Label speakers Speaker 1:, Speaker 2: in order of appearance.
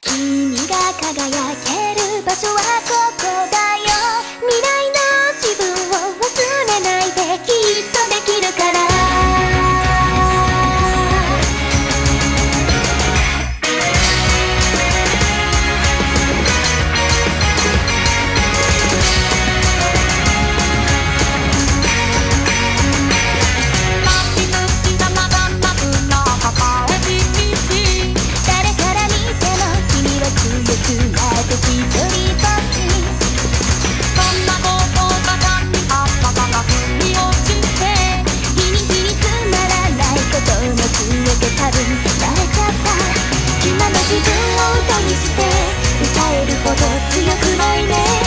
Speaker 1: 君が輝ける場所は自分を歌にして歌えるほど強くないね。